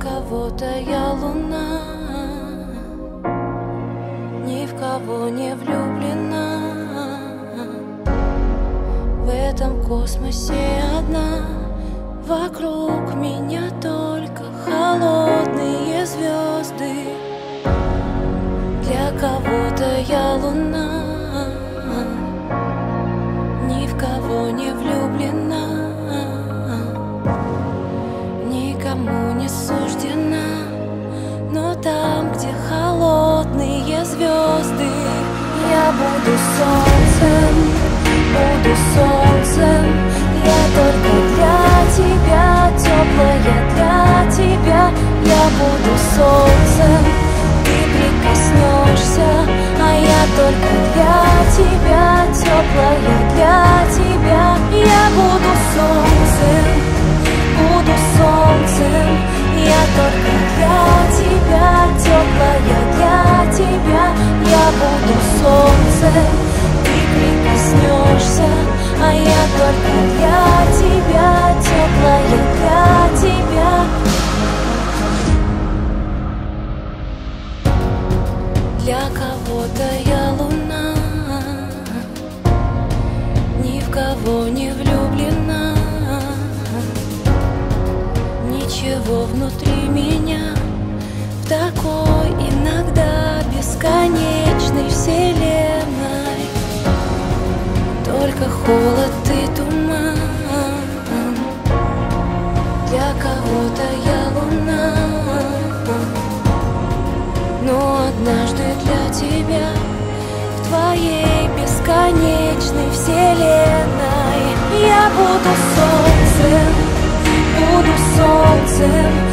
Кого-то я луна. Ни в кого не влюблена. В этом космосе одна. Вокруг меня только холодные звезды. Для кого-то я луна. Ни в кого не влюблена Я буду солнцем, буду солнцем Для кого-то я луна. Ни в кого не влюблена. Ничего внутри меня В такой иногда бесконечной вселенной. Только холод и туман. Для кого-то я луна однажды для тебя В твоей бесконечной вселенной. Я буду солнцем, буду солнцем